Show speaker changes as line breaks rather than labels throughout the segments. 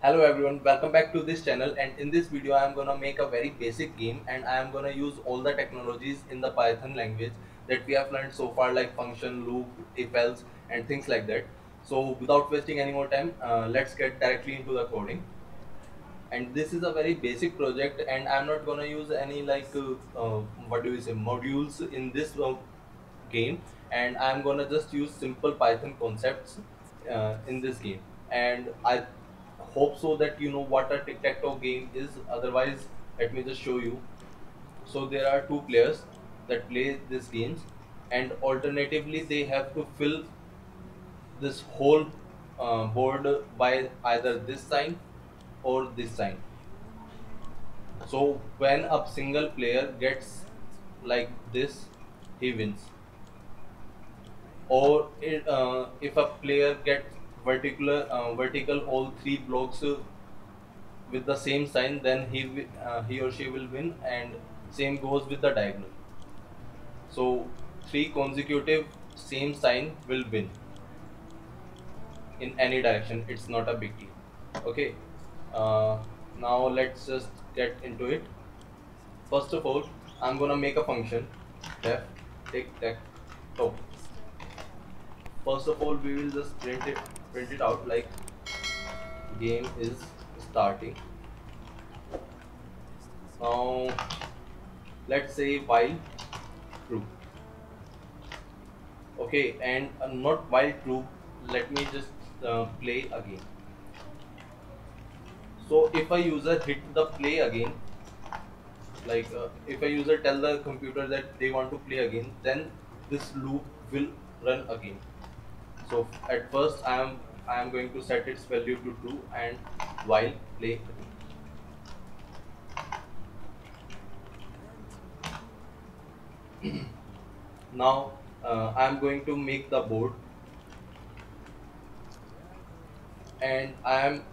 Hello everyone, welcome back to this channel and in this video I am gonna make a very basic game and I am gonna use all the technologies in the Python language that we have learned so far like function, loop, if else and things like that. So without wasting any more time, uh, let's get directly into the coding. And this is a very basic project and I'm not gonna use any like uh, uh, what do we say modules in this uh, game and I'm gonna just use simple Python concepts uh, in this game and I hope so that you know what a tic-tac-toe game is. Otherwise let me just show you. So there are two players that play these games. And alternatively they have to fill this whole uh, board by either this sign or this sign so when a single player gets like this he wins. Or it, uh, if a player gets vertical uh, vertical all three blocks uh, with the same sign then he uh, he or she will win and same goes with the diagonal. So three consecutive same sign will win in any direction. It's not a big deal. Okay? Uh, now let's just get into it. First of all i'm gonna make a function. Def tic tac toe first of all we will just print it print it out like game is starting. Now let's say while true okay and uh, not while true let me just uh, play again. So if a user hit the play again like uh, if a user tell the computer that they want to play again then this loop will run again. So at first i am i am going to set its value to 2 and while play now uh, i am going to make the board. And i am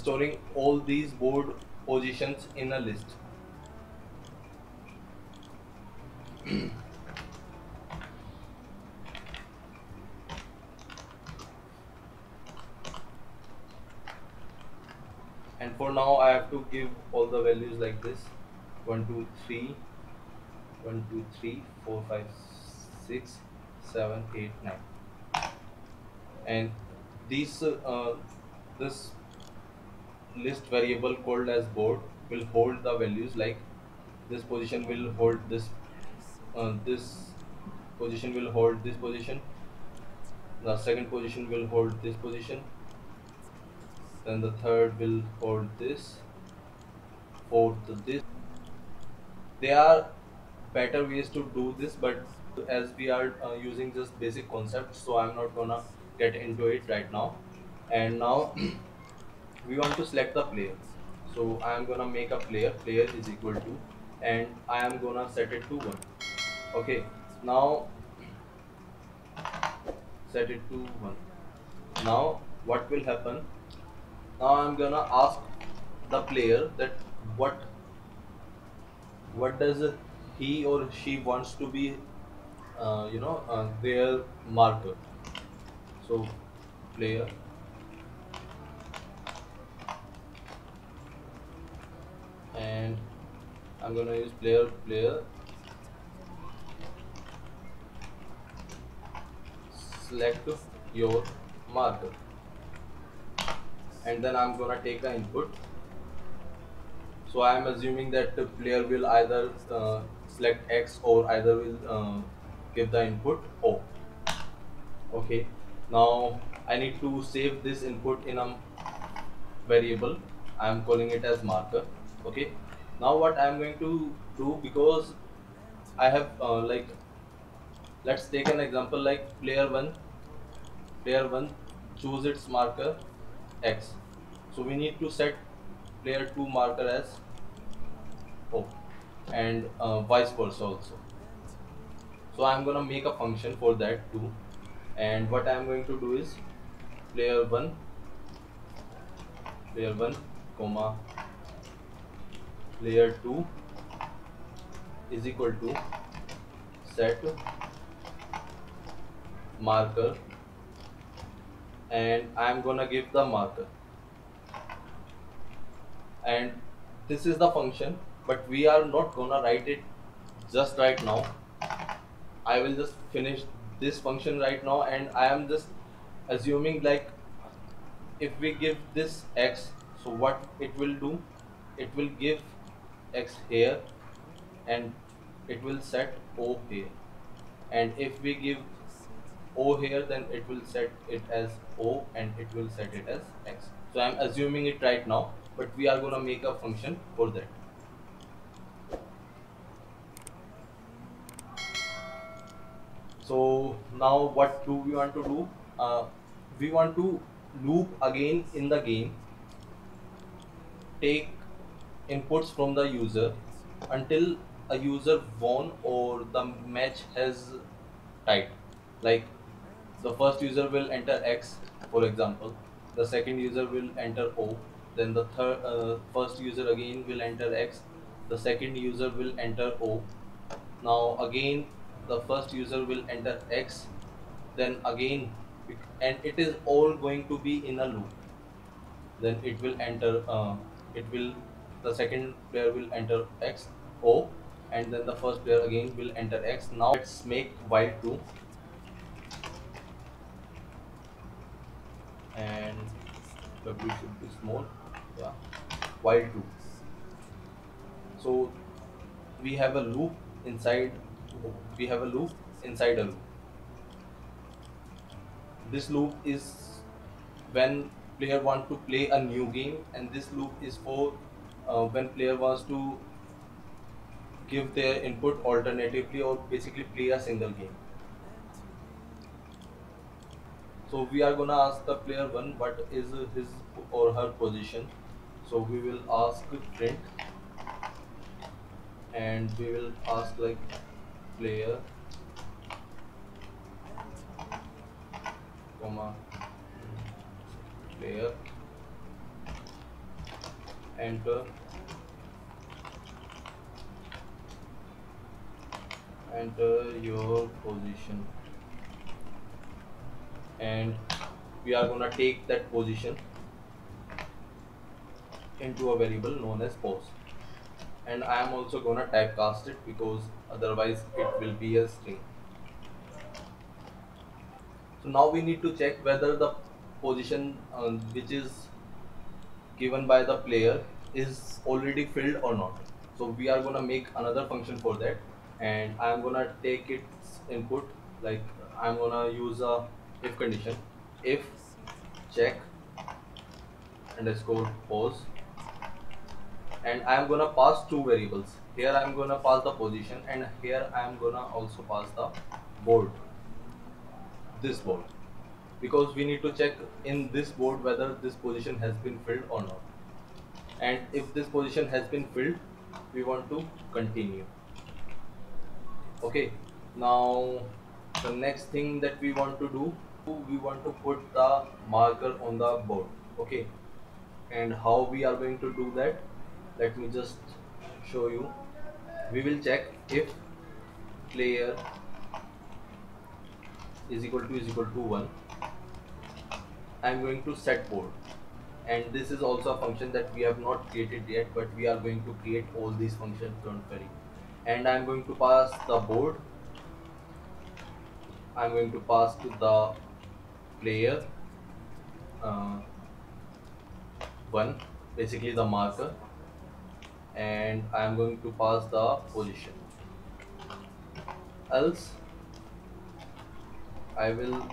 storing all these board positions in a list for now I have to give all the values like this. 1 2 3 1 2 3 4 5 6 7 8 9 and these uh, this list variable called as board will hold the values like this position will hold this uh, this position will hold this position. The second position will hold this position then the third will hold this. Fourth this. There are better ways to do this but as we are uh, using just basic concepts so i'm not gonna get into it right now. And now we want to select the player. So i am gonna make a player. Player is equal to and i am gonna set it to 1 okay now set it to 1 now what will happen now i'm gonna ask the player that what what does he or she wants to be uh, you know uh, their marker. So player. And i'm gonna use player player. Select your marker and then i'm gonna take the input. So i am assuming that the player will either uh, select x or either will uh, give the input o. Okay. Now i need to save this input in a variable. I am calling it as marker. Okay. Now what i am going to do because i have uh, like let's take an example like player 1 player 1 choose its marker x so we need to set player 2 marker as o and uh, vice versa also. So i'm gonna make a function for that too and what i'm going to do is player 1 player 1 comma player 2 is equal to set marker. And I'm gonna give the marker and this is the function but we are not gonna write it just right now. I will just finish this function right now and I am just assuming like if we give this x so what it will do? It will give x here and it will set o here. And if we give o here then it will set it as o and it will set it as x. So i'm assuming it right now but we are going to make a function for that. So now what do we want to do? Uh, we want to loop again in the game take inputs from the user until a user won or the match has tied. Like the first user will enter x for example. The second user will enter o then the third uh, first user again will enter x the second user will enter o. Now again the first user will enter x then again and it is all going to be in a loop. Then it will enter uh, it will the second player will enter x o and then the first player again will enter x. Now let's make while 2 and w should be small yeah while 2 so we have a loop inside we have a loop inside a loop. This loop is when player want to play a new game and this loop is for uh, when player wants to give their input alternatively or basically play a single game. So we are gonna ask the player one what is his or her position so we will ask print and we will ask like player. Comma. Player. Enter. Enter your position. And we are gonna take that position into a variable known as pose and I am also gonna typecast it because otherwise it will be a string. So now we need to check whether the position uh, which is given by the player is already filled or not. So we are gonna make another function for that. And I'm gonna take its input like I'm gonna use a if condition if check underscore pose and I'm gonna pass two variables. Here I'm gonna pass the position and here I'm gonna also pass the board. This board. Because we need to check in this board whether this position has been filled or not. And if this position has been filled we want to continue. Okay. Now the next thing that we want to do we want to put the marker on the board. Okay. And how we are going to do that let me just show you. We will check if player is equal to is equal to 1 I'm going to set board. And this is also a function that we have not created yet but we are going to create all these functions don't worry. And I'm going to pass the board. I'm going to pass to the player uh, 1 basically the marker and I'm going to pass the position. Else I will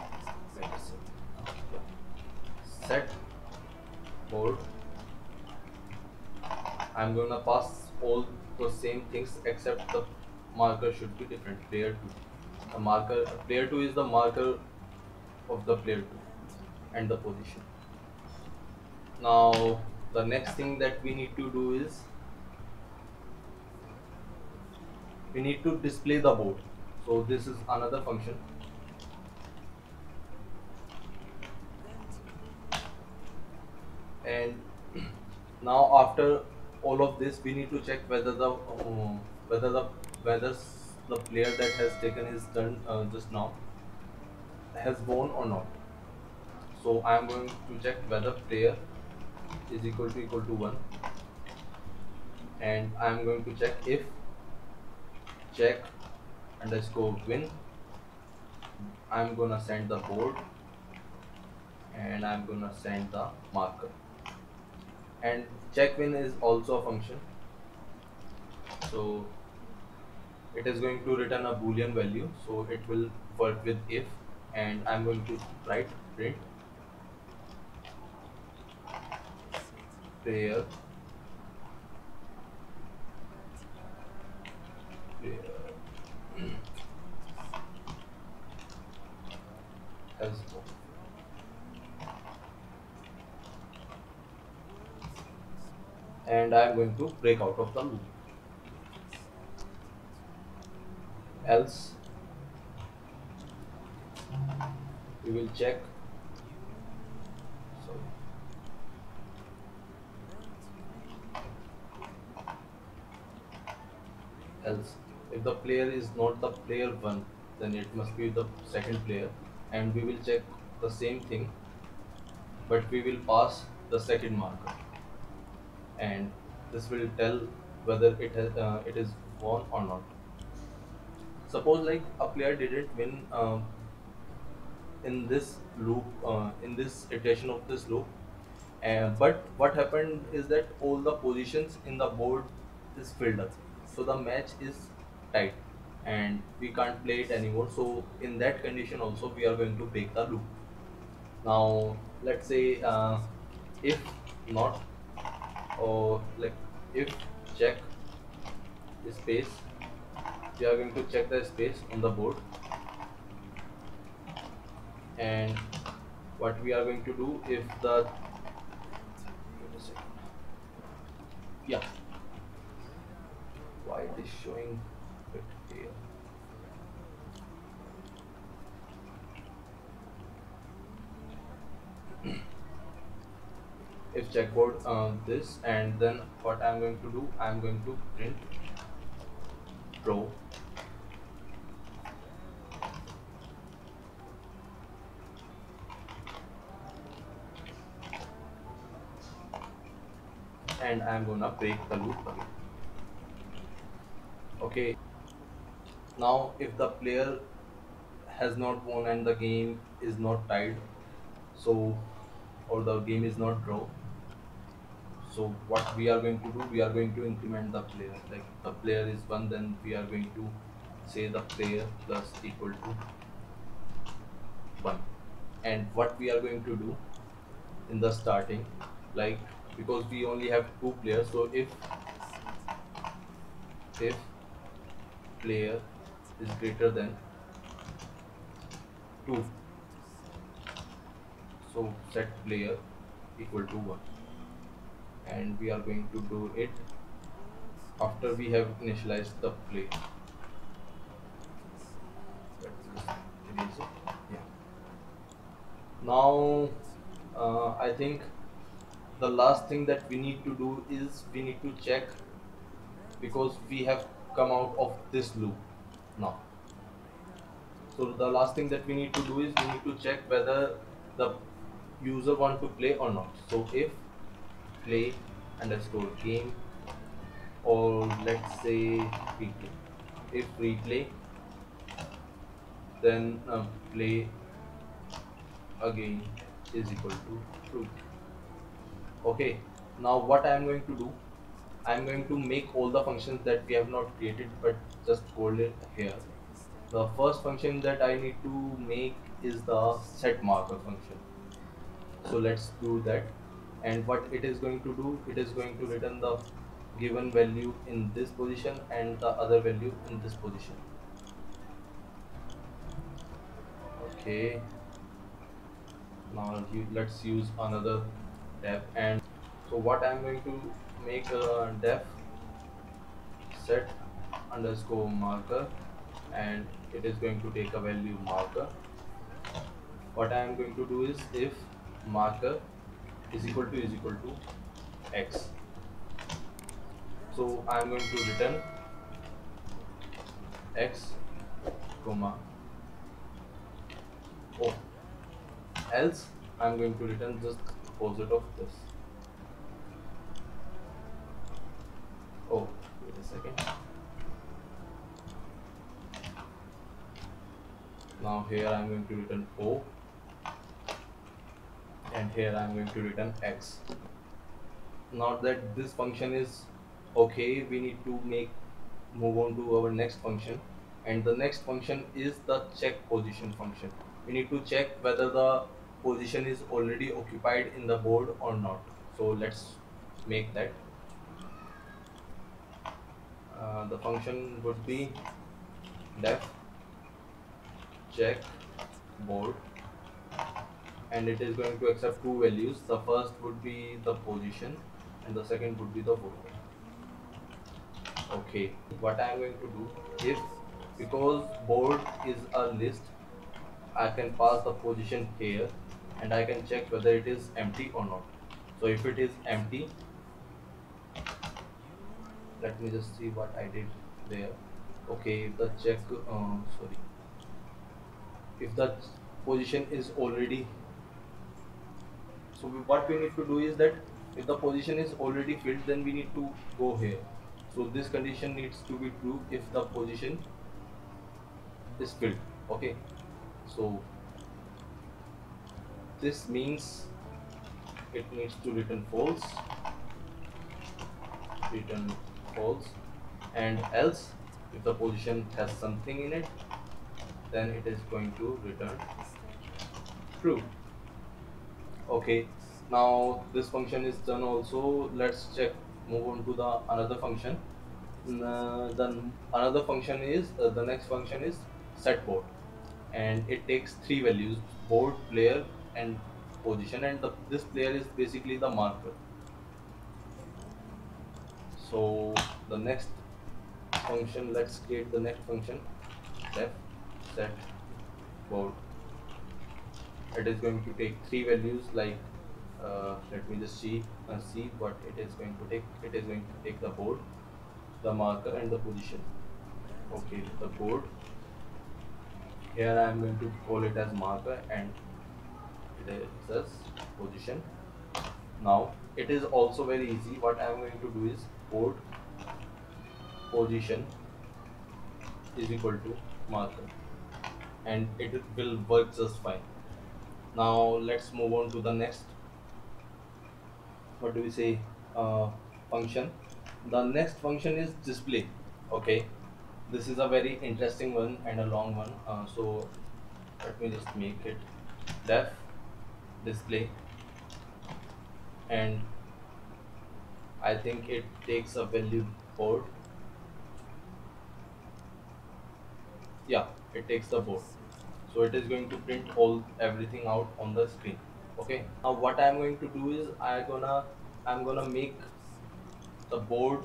set board. I'm gonna pass all the same things except the marker should be different player 2 the marker player 2 is the marker of the player 2 and the position. Now the next thing that we need to do is we need to display the board. So this is another function. And now after all of this we need to check whether the um, whether the whether the player that has taken his turn uh, just now has won or not. So I am going to check whether player is equal to equal to 1 and I'm going to check if check underscore win. I'm gonna send the board and I'm gonna send the marker. And check win is also a function. So it is going to return a boolean value. So it will work with if and I'm going to write print player player and I'm going to break out of the loop. Else we will check. Sorry. Else if the player is not the player one then it must be the second player and we will check the same thing but we will pass the second marker. And this will tell whether it has uh, it is won or not. Suppose like a player didn't win um, in this loop uh, in this iteration of this loop uh, but what happened is that all the positions in the board is filled up. So the match is tight and we can't play it anymore. So in that condition also we are going to break the loop. Now let's say uh, if not or like if check space we are going to check the space on the board. And what we are going to do if the yeah why it is showing it here if checkboard uh, this and then what I'm going to do I'm going to print row. And I'm gonna break the loop okay. Now if the player has not won and the game is not tied so or the game is not draw so what we are going to do we are going to increment the player. Like the player is one then we are going to say the player plus equal to one. And what we are going to do in the starting like because we only have two players so if if player is greater than 2 so set player equal to 1 and we are going to do it after we have initialized the play. Now uh, I think the last thing that we need to do is we need to check because we have come out of this loop now. So the last thing that we need to do is we need to check whether the user want to play or not. So if play underscore game. Or let's say replay if replay then uh, play again is equal to true okay now what I am going to do I am going to make all the functions that we have not created but just hold it here. The first function that I need to make is the set marker function. So let's do that and what it is going to do it is going to return the given value in this position and the other value in this position. Okay. Now let's use another def and so what I'm going to make a def set underscore marker and it is going to take a value marker. What I am going to do is if marker is equal to is equal to x. So I am going to return x comma o. Else I am going to return just opposite of this. Oh wait a second. Now here I am going to return o and here I'm going to return X. Now that this function is okay we need to make move on to our next function. And the next function is the check position function. We need to check whether the position is already occupied in the board or not. So let's make that. Uh, the function would be def check board and it is going to accept two values. The first would be the position and the second would be the board okay. What i am going to do if because board is a list I can pass the position here and I can check whether it is empty or not. So if it is empty let me just see what I did there. Okay if the check uh, sorry. If the position is already so what we need to do is that if the position is already filled then we need to go here. So this condition needs to be true if the position is filled okay? So this means it needs to return false return false and else if the position has something in it then it is going to return true okay now this function is done also. Let's check move on to the another function. Uh, then another function is uh, the next function is set board. And it takes three values board player and position. And the, this player is basically the marker. So the next function let's create the next function. Def set board it is going to take three values like uh, let me just see uh, see what it is going to take. It is going to take the board the marker and the position. Okay the board. Here I am going to call it as marker and it is as position. Now it is also very easy. What I am going to do is board position is equal to marker and it will work just fine now let's move on to the next. What do we say? Uh, function. The next function is display okay? This is a very interesting one and a long one. Uh, so let me just make it def display and I think it takes a value board. Yeah it takes the board so it is going to print all everything out on the screen. Okay? Now what I'm going to do is I gonna I'm gonna make the board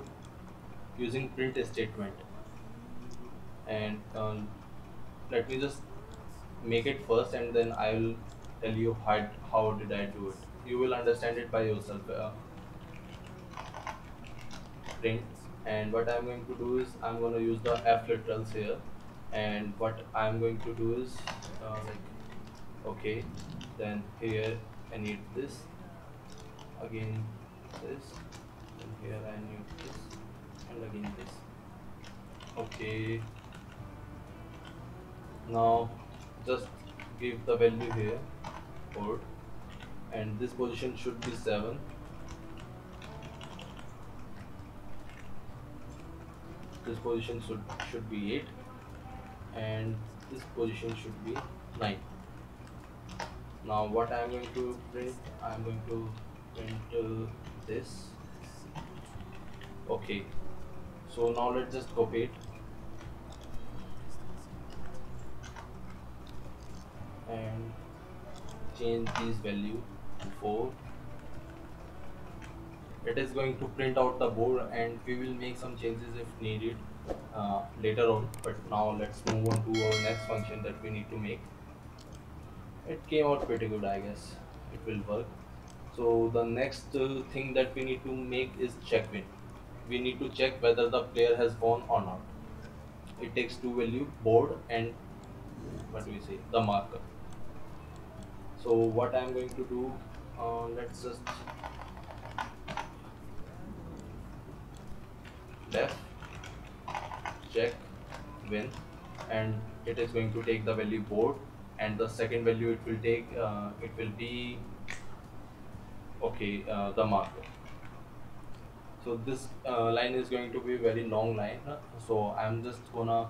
using print statement. And um, let me just make it first and then I will tell you how, how did I do it. You will understand it by yourself uh, print and what I'm going to do is I'm going to use the F literals here and what I'm going to do is uh, like okay then here I need this again this and here I need this and again this. Okay. Now just give the value here board and this position should be 7 this position should should be 8 and this position should be 9 now what I am going to print I am going to print uh, this. Okay. So now let's just copy it. And change this value to 4 it is going to print out the board and we will make some changes if needed uh, later on but now let's move on to our next function that we need to make. It came out pretty good I guess. It will work. So the next uh, thing that we need to make is check win we need to check whether the player has won or not. It takes two value board and what do we say the marker. So what I'm going to do uh, let's just def check win and it is going to take the value board and the second value it will take uh, it will be okay uh, the marker. So this uh, line is going to be very long line uh, so i'm just gonna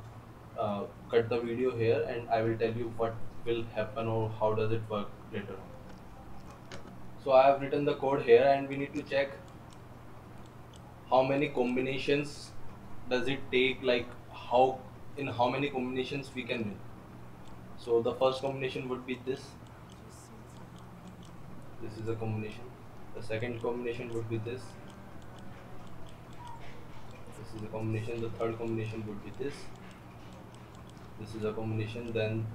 uh, cut the video here and i will tell you what will happen or how does it work later on. So i have written the code here and we need to check how many combinations does it take like how in how many combinations we can win? So the first combination would be this. This is a combination. The second combination would be this. This is a combination. The third combination would be this. This is a combination. Then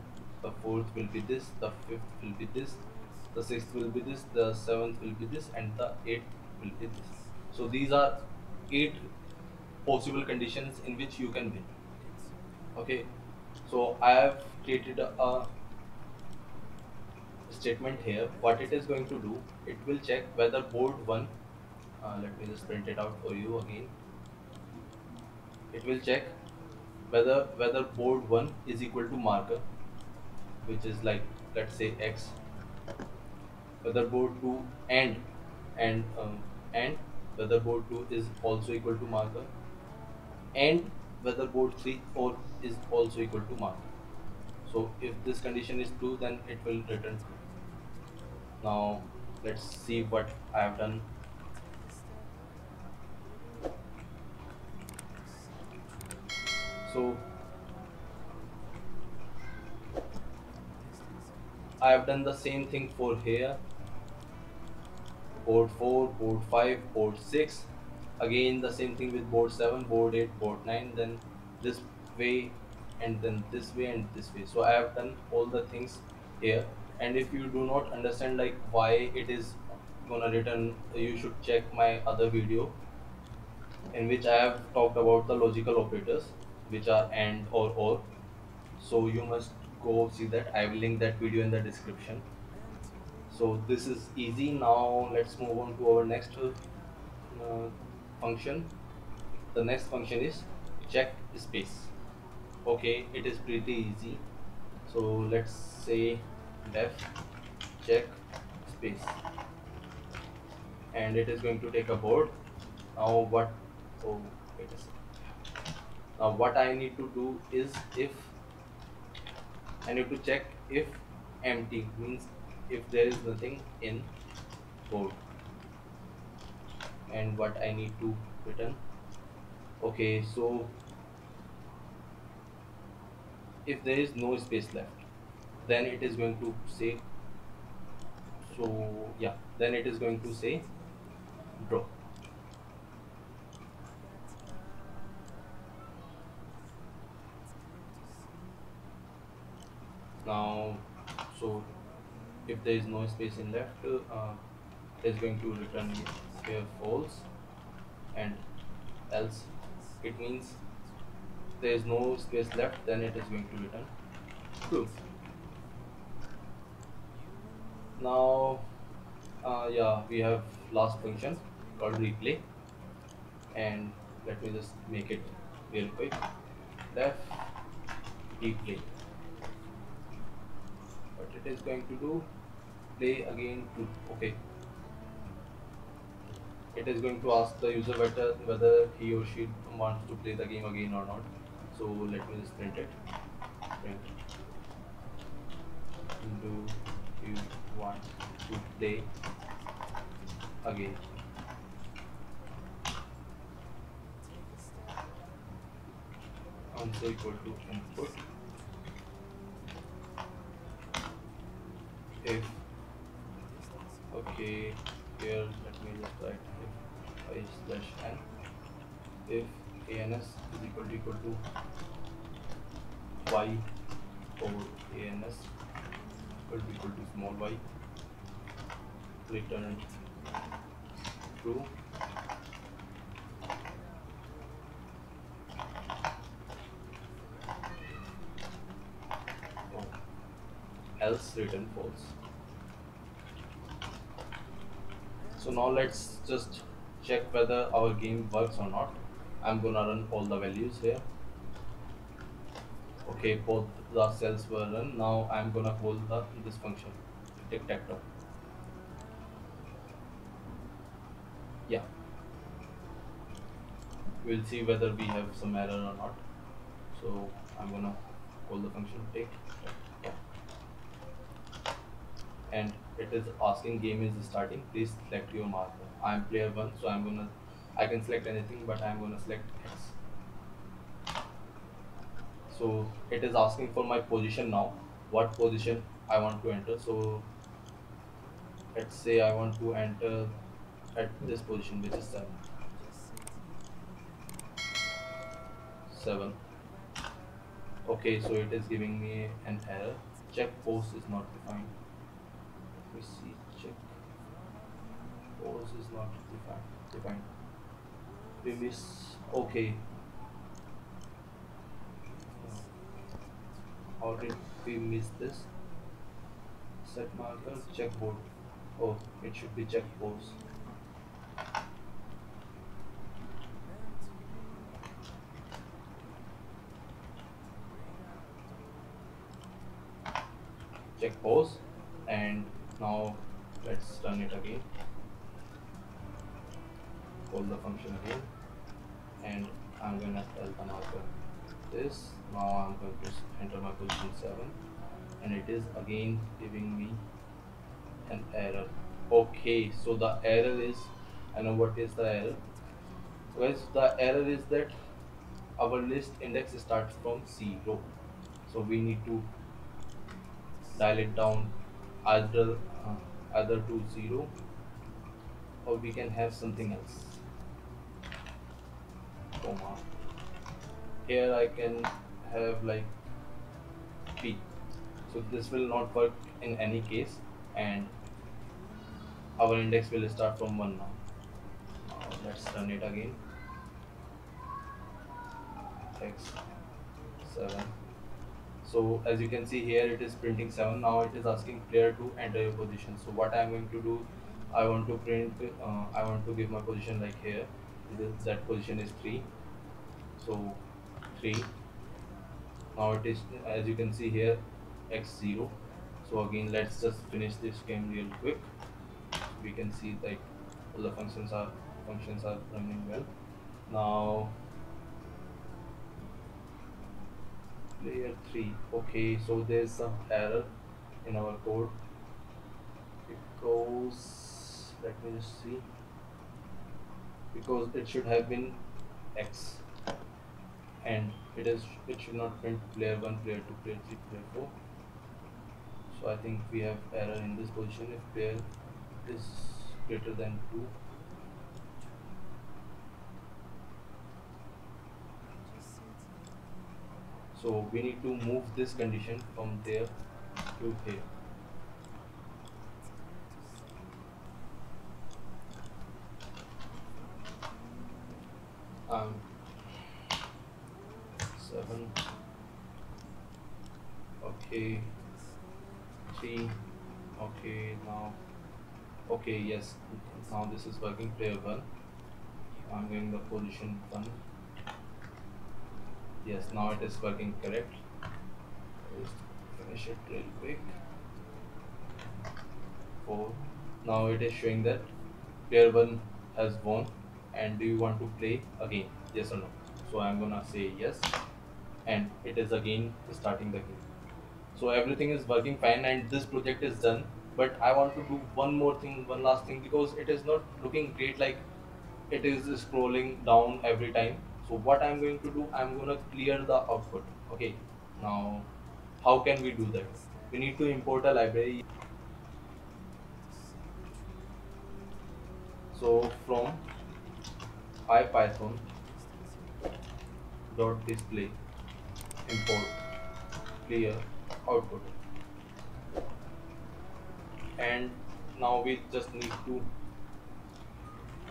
the fourth will be this. The fifth will be this. The sixth will be this. The seventh will be this. And the eighth will be this. So these are eight possible conditions in which you can win. Okay? So i have created a, statement here. What it is going to do it will check whether board 1 uh, let me just print it out for you again. It will check whether whether board 1 is equal to marker which is like let's say x. Whether board 2 and and um, and whether board 2 is also equal to marker and whether board 3 or is also equal to mark. so if this condition is true then it will return true. Now let's see what I have done. So I have done the same thing for here. Board 4 board 5 board 6 again the same thing with board 7 board 8 board 9 then this way and then this way and this way. So I have done all the things here. And if you do not understand like why it is gonna return you should check my other video in which I have talked about the logical operators which are AND or OR. So you must go see that. I will link that video in the description. So this is easy. Now let's move on to our next uh, function. The next function is check space. Okay it is pretty easy. So let's say def check space. And it is going to take a board. Now what oh wait a second. Now what I need to do is if I need to check if empty means if there is nothing in board and what I need to return. Okay so if there is no space left then it is going to say so yeah then it is going to say draw. Now so if there is no space in left uh, it is going to return here false and else it means there is no space left then it is going to return. True now uh, yeah we have last function called replay. And let me just make it real quick. Def replay. What it is going to do play again to okay it is going to ask the user whether whether he or she wants to play the game again or not. So let me just print it. Print. Do you want to play again. Answer equal to input. If okay here let me just write if n if ans is equal to equal to y over ans equal to equal to small y return true else return false. So now let's just check whether our game works or not. I'm gonna run all the values here. Okay both the cells were run. Now i'm gonna call the this function. Tic tac toe yeah. We'll see whether we have some error or not. So i'm gonna call the function. Tic and it is asking game is starting please select your marker i'm player one so i'm gonna i can select anything but i'm gonna select x. So it is asking for my position now. What position i want to enter? So let's say i want to enter at this position which is 7 7 okay so it is giving me an error. Check post is not defined me see check pose is not defined defined we miss okay. Uh, how did we miss this? Set marker checkboard. Oh it should be check pose check pose and now let's run it again. Call the function again. And I'm gonna tell the marker this. Now I'm going to enter my position 7 and it is again giving me an error. Okay so the error is I know what is the error. Guys the error is that our list index starts from 0 so we need to dial it down either uh, either to 0 or we can have something else. Comma. Here I can have like p. So this will not work in any case and our index will start from 1 now. Now let's run it again. X 7 so as you can see here it is printing 7 now it is asking player to enter your position. So what i'm going to do i want to print uh, i want to give my position like here. That position is 3 so 3 now it is as you can see here x0 so again let's just finish this game real quick. We can see like all the functions are functions are running well. Now layer 3 okay so there's some error in our code. Because let me just see. Because it should have been x. And it is it should not print player 1 player 2 player 3 player 4 so I think we have error in this position if player is greater than 2 so we need to move this condition from there to here. Um, 7 okay. 3 okay now. Okay yes. Now this is working player 1 I'm going the position 1 yes now it is working correct. Just finish it real quick. Four. Now it is showing that player one has won. And do you want to play again? Yes or no? So i'm gonna say yes. And it is again starting the game. So everything is working fine and this project is done. But i want to do one more thing one last thing because it is not looking great like it is scrolling down every time so what i'm going to do i'm going to clear the output okay? Now how can we do that? We need to import a library. So from IPython dot display import clear output. And now we just need to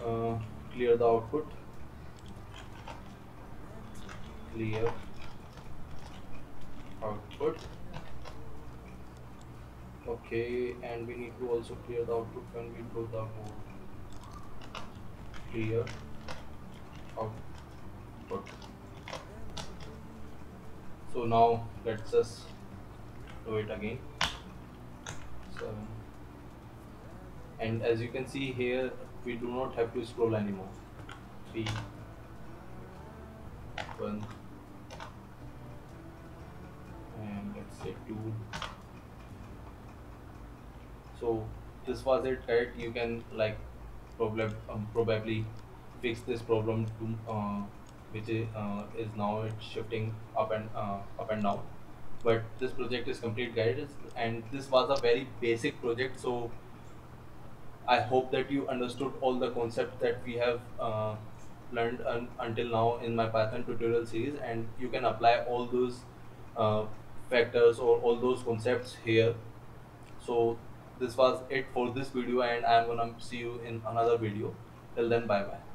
uh, clear the output clear. Output. Okay and we need to also clear the output when we do the mode clear. Output. So now let's just do it again. So and as you can see here we do not have to scroll anymore. Three. One and let's say two so this was it right? You can like probably um, probably fix this problem to uh, which is, uh, is now it's shifting up and uh, up and down. But this project is complete guidance and this was a very basic project so i hope that you understood all the concepts that we have uh, learned un- until now in my python tutorial series and you can apply all those uh, factors or all those concepts here. So this was it for this video and i'm gonna see you in another video. Till then bye bye